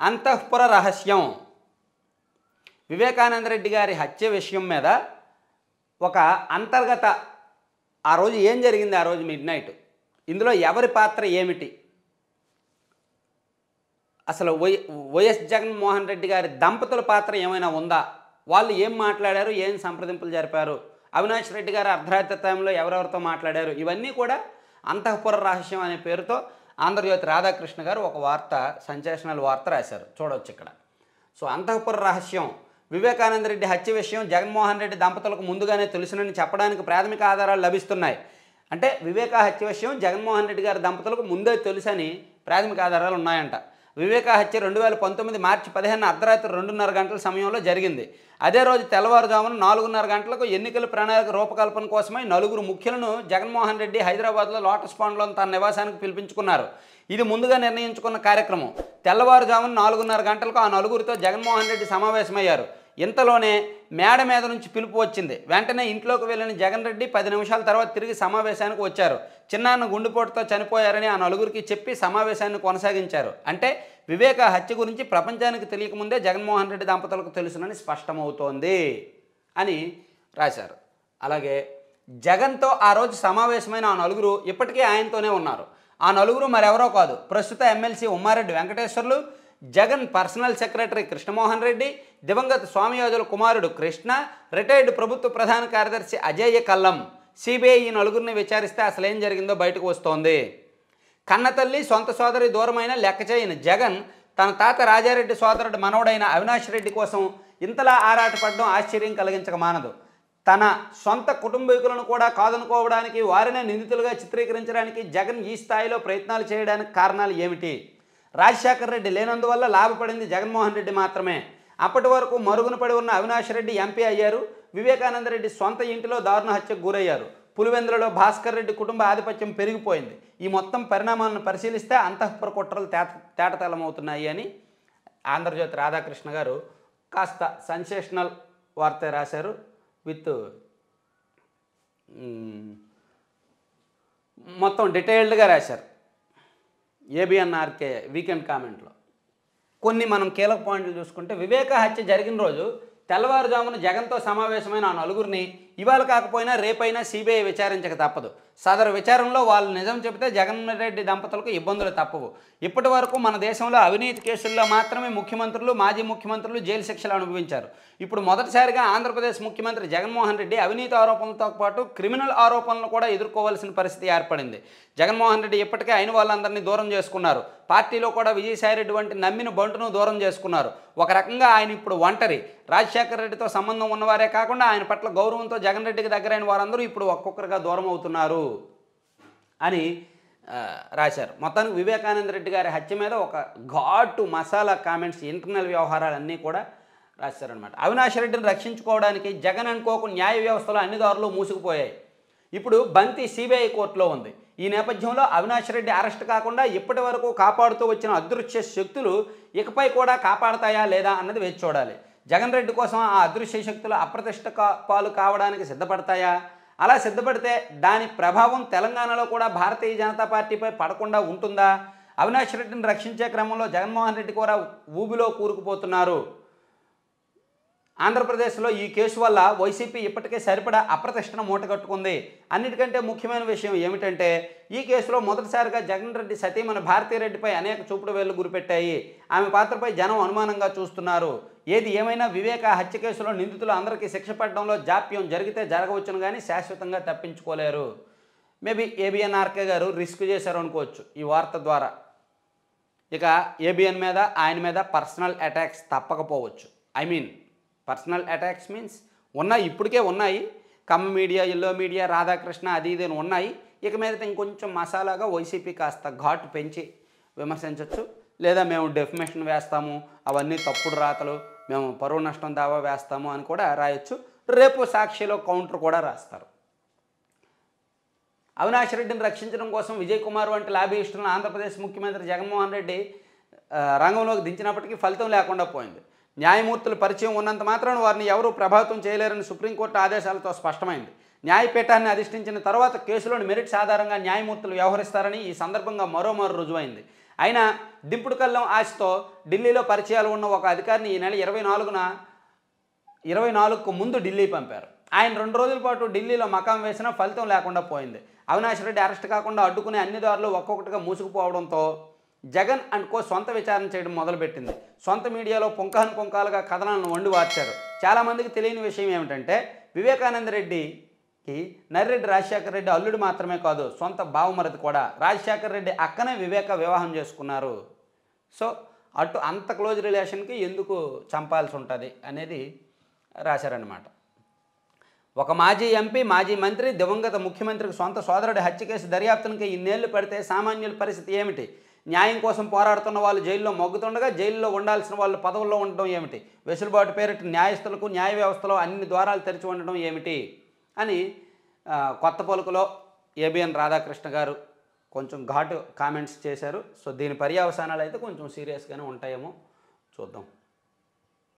అంతఃపుర రహస్యం. వివేకానంద రెడ్డి గారి హత్య విషయం మీద ఒక అంతర్గత ఆ రోజు ఏం జరిగింది? ఆ రోజు మిడ్ నైట్ ఇందులో ఎవరి పాత్ర ఏమిటి? అసలు వై వైఎస్ జగన్మోహన్ రెడ్డి గారి దంపతుల పాత్ర ఏమైనా ఉందా? వాళ్ళు ఏం మాట్లాడారు? ఏం సంప్రదింపులు జరిపారు? అవినాష్ రెడ్డి గారు అర్ధరాత్రి టైంలో ఎవరెవరితో మాట్లాడారు? ఇవన్నీ కూడా అంతఃపుర రహస్యం అనే పేరుతో ఆంధ్రజ్యోతి రాధాకృష్ణ గారు ఒక వార్త సెన్సేషనల్ వార్త రాశారు. చూడవచ్చు ఇక్కడ. సో అంతఃపుర రహస్యం వివేకానంద రెడ్డి హత్య విషయం జగన్మోహన్ రెడ్డి దంపతులకు ముందుగానే తెలుసునని చెప్పడానికి ప్రాథమిక ఆధారాలు లభిస్తున్నాయి. అంటే వివేకా హత్య విషయం జగన్మోహన్ రెడ్డి గారి దంపతులకు ముందే తెలుసని ప్రాథమిక ఆధారాలు ఉన్నాయంట. వివేకా హత్య రెండు వేల పంతొమ్మిది మార్చి పదిహేను అర్ధరాత్రి రెండున్నర గంటల సమయంలో జరిగింది. అదే రోజు తెల్లవారుజామున నాలుగున్నర గంటలకు ఎన్నికల ప్రణాళిక రూపకల్పన కోసమై నలుగురు ముఖ్యులను జగన్మోహన్ రెడ్డి హైదరాబాద్లో లోటస్ పాండ్లో తన నివాసానికి పిలిపించుకున్నారు. ఇది ముందుగా నిర్ణయించుకున్న కార్యక్రమం. తెల్లవారుజామున నాలుగున్నర గంటలకు ఆ నలుగురితో జగన్మోహన్ రెడ్డి సమావేశమయ్యారు. ఇంతలోనే మేడ మీద నుంచి పిలుపు వచ్చింది. వెంటనే ఇంట్లోకి వెళ్ళిన జగన్ రెడ్డి పది నిమిషాల తర్వాత తిరిగి సమావేశానికి వచ్చారు. చిన్నాన్న గుండెపోటుతో చనిపోయారని ఆ నలుగురికి చెప్పి సమావేశాన్ని కొనసాగించారు. అంటే వివేక హత్య గురించి ప్రపంచానికి తెలియకముందే జగన్మోహన్ రెడ్డి దంపతులకు తెలుసునని స్పష్టమవుతోంది అని రాశారు. అలాగే జగన్తో ఆ రోజు సమావేశమైన ఆ నలుగురు ఇప్పటికీ ఆయనతోనే ఉన్నారు. ఆ నలుగురు మరెవరో కాదు ప్రస్తుత MLC Ummareddy Venkateswarlu Jagan personal secretary Krishnamohan Reddy దివంగత స్వామియోజుల కుమారుడు కృష్ణ రిటైర్డ్ ప్రభుత్వ ప్రధాన కార్యదర్శి అజయ్య కల్లం. సిబిఐ ఈ నలుగురిని విచారిస్తే అసలు ఏం జరిగిందో బయటకు వస్తోంది. కన్నతల్లి సొంత సోదరి దూరమైన లెక్క చేయని జగన్ తన తాత రాజారెడ్డి సోదరుడు మనవడైన అవినాష్ రెడ్డి కోసం ఇంతలా ఆరాటపడడం ఆశ్చర్యం కలిగించక మానదు. తన సొంత కుటుంబీకులను కూడా కాదనుకోవడానికి వారినే నిందితులుగా చిత్రీకరించడానికి జగన్ ఈ స్థాయిలో ప్రయత్నాలు చేయడానికి కారణాలు ఏమిటి? రాజశేఖర్ రెడ్డి లేనందువల్ల లాభపడింది జగన్మోహన్ రెడ్డి మాత్రమే. అప్పటి వరకు మరుగున పడి ఉన్న అవినాష్ రెడ్డి ఎంపీ అయ్యారు. వివేకానంద రెడ్డి సొంత ఇంటిలో దారుణ హత్యకు గురయ్యారు. పులివెందులలో భాస్కర్ రెడ్డి కుటుంబ ఆధిపత్యం పెరిగిపోయింది. ఈ మొత్తం పరిణామాలను పరిశీలిస్తే అంతఃపుర కుట్రలు తేట తేటతలమవుతున్నాయి అని ఆంధ్రజ్యోతి రాధాకృష్ణ గారు కాస్త సెన్సేషనల్ వార్త రాశారు. విత్ మొత్తం డీటెయిల్డ్గా రాశారు. ఏబిఎన్ఆర్కే వీకెండ్ కామెంట్లో. కొన్ని మనం కీలక పాయింట్లు చూసుకుంటే వివేక హత్య జరిగిన రోజు తెల్లవారుజామున జగన్తో సమావేశమైన ఆ నలుగురిని ఇవాళ కాకపోయినా రేపైనా సిబిఐ విచారించక తప్పదు. సదరు విచారణలో వాళ్ళు నిజం చెబితే జగన్ రెడ్డి దంపతులకు ఇబ్బందులు తప్పవు. ఇప్పటి వరకు మన దేశంలో అవినీతి కేసుల్లో మాత్రమే ముఖ్యమంత్రులు మాజీ ముఖ్యమంత్రులు జైలు శిక్షలు అనుభవించారు. ఇప్పుడు మొదటిసారిగా ఆంధ్రప్రదేశ్ ముఖ్యమంత్రి జగన్మోహన్ రెడ్డి అవినీతి ఆరోపణలతో పాటు క్రిమినల్ ఆరోపణలు కూడా ఎదుర్కోవాల్సిన పరిస్థితి ఏర్పడింది. జగన్మోహన్ రెడ్డి ఇప్పటికే అయిన వాళ్ళందరినీ దూరం చేసుకున్నారు. పార్టీలో కూడా విజయసాయిరెడ్డి వంటి నమ్మిన బంటును దూరం చేసుకున్నారు. ఒక రకంగా ఆయన ఇప్పుడు ఒంటరి. రాజశేఖర రెడ్డితో సంబంధం ఉన్నవారే కాకుండా ఆయన పట్ల గౌరవంతో జగన్ రెడ్డికి దగ్గరైన వారందరూ ఇప్పుడు ఒక్కొక్కరుగా దూరం అవుతున్నారు అని రాశారు. మొత్తానికి వివేకానంద రెడ్డి గారి హత్య మీద ఒక ఘాటు మసాలా కామెంట్స్ ఇంటర్నల్ వ్యవహారాలన్నీ కూడా రాశారనమాట అవినాష్ రెడ్డిని రక్షించుకోవడానికి జగన్ అనుకోకు న్యాయ వ్యవస్థలో అన్ని దారులు మూసుకుపోయాయి. ఇప్పుడు బంతి సిబిఐ కోర్టులో ఉంది. ఈ నేపథ్యంలో అవినాష్ రెడ్డి అరెస్ట్ కాకుండా ఇప్పటి వరకు కాపాడుతూ వచ్చిన అదృశ్య శక్తులు ఇకపై కూడా కాపాడతాయా లేదా అన్నది వేచి చూడాలి. జగన్ రెడ్డి కోసం ఆ అదృశ్య శక్తులు అప్రతిష్ట పాలు కావడానికి సిద్ధపడతాయా? అలా సిద్ధపడితే దాని ప్రభావం తెలంగాణలో కూడా భారతీయ జనతా పార్టీపై పడకుండా ఉంటుందా? అవినాష్ రెడ్డిని రక్షించే క్రమంలో జగన్మోహన్ రెడ్డి కూడా ఊబిలో కూరుకుపోతున్నారు. ఆంధ్రప్రదేశ్లో ఈ కేసు వల్ల వైసీపీ ఇప్పటికే సరిపడా అప్రతిష్టను మూటగట్టుకుంది. అన్నిటికంటే ముఖ్యమైన విషయం ఏమిటంటే ఈ కేసులో మొదటిసారిగా జగన్ రెడ్డి సతీమణి భారతీరెడ్డిపై అనేక చూపుడు వేళ్ళు గురిపెట్టాయి. ఆమె పాత్రపై జనం అనుమానంగా చూస్తున్నారు. ఏది ఏమైనా వివేక హత్య కేసులో నిందితులు అందరికీ శిక్ష పడడంలో జాప్యం జరిగితే జరగవచ్చును కానీ శాశ్వతంగా తప్పించుకోలేరు. మేబీ ఏబిఎన్ఆర్కే గారు రిస్క్ చేశారు అనుకోవచ్చు ఈ వార్త ద్వారా. ఇక ఏబిఎన్ మీద ఆయన మీద personal attacks తప్పకపోవచ్చు. I mean personal attacks means ఉన్నాయి ఇప్పటికే ఉన్నాయి. Kamma media yellow media Radhakrishna అది ఇది ఉన్నాయి. ఇక మీదట ఇంకొంచెం మసాలాగా వైసీపీ కాస్త ఘాటు పెంచి విమర్శించవచ్చు లేదా మేము డెఫినేషన్ వేస్తాము అవన్నీ తప్పుడు రాతలు మేము పరువు నష్టం దావా వేస్తాము అని కూడా రాయొచ్చు. రేపు సాక్షిలో కౌంటర్ కూడా రాస్తారు. అవినాష్ రెడ్డిని రక్షించడం కోసం విజయ్ కుమార్ వంటి లాబీయిస్టులను ఆంధ్రప్రదేశ్ ముఖ్యమంత్రి జగన్మోహన్ రెడ్డి రంగంలోకి దించినప్పటికీ ఫలితం లేకుండా పోయింది. న్యాయమూర్తుల పరిచయం ఉన్నంత మాత్రాన వారిని ఎవరూ ప్రభావితం చేయలేరని సుప్రీంకోర్టు ఆదేశాలతో స్పష్టమైంది. న్యాయపీఠాన్ని అధిష్ఠించిన తర్వాత కేసులోని మెరిట్స్ ఆధారంగా న్యాయమూర్తులు వ్యవహరిస్తారని ఈ సందర్భంగా మరోమారు రుజువైంది. అయినా దింపుడు కళ్ళం ఆశతో ఢిల్లీలో పరిచయాలు ఉన్న ఒక అధికారిని ఈ నెల ఇరవై నాలుగున ఇరవై నాలుగుకు ముందు ఢిల్లీ పంపారు. ఆయన రెండు రోజుల పాటు ఢిల్లీలో మకాం వేసినా ఫలితం లేకుండా పోయింది. అవినాష్ రెడ్డి అరెస్ట్ కాకుండా అడ్డుకునే అన్ని దారులు ఒక్కొక్కటిగా మూసుకుపోవడంతో జగన్ అండ్ కో సొంత విచారణ చేయడం మొదలుపెట్టింది. సొంత మీడియాలో పుంకాను పుంకాలుగా కథనాలను వండి వార్చారు. చాలామందికి తెలియని విషయం ఏమిటంటే వివేకానంద రెడ్డికి నర్రెడ్డి రాజశేఖర రెడ్డి అల్లుడు మాత్రమే కాదు సొంత బావమరది కూడా రాజశేఖర రెడ్డి అక్కనే వివేక వివాహం చేసుకున్నారు. సో అటు అంత క్లోజ్ రిలేషన్కి ఎందుకు చంపాల్సి ఉంటుంది అనేది రాశారనమాట ఒక మాజీ ఎంపీ మాజీ మంత్రి దివంగత ముఖ్యమంత్రికి సొంత సోదరుడి హత్య కేసు దర్యాప్తునికి ఇన్నేళ్ళు పడితే సామాన్యుల పరిస్థితి ఏమిటి? న్యాయం కోసం పోరాడుతున్న వాళ్ళు జైల్లో మొగ్గుతుండగా జైల్లో ఉండాల్సిన వాళ్ళు పదవుల్లో ఉండడం ఏమిటి? వెసులుబాటు పేరిట న్యాయస్థులకు న్యాయ వ్యవస్థలో అన్ని ద్వారాలు తెరిచి ఉండడం ఏమిటి? అని కొత్త పలుకులో ఏబిఎన్ రాధాకృష్ణ గారు కొంచెం ఘాటు కామెంట్స్ చేశారు. సో దీని పర్యవసానాలు అయితే కొంచెం సీరియస్గానే ఉంటాయేమో చూద్దాం.